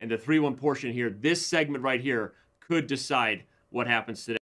And the 3 1 portion here, this segment right here, could decide what happens today.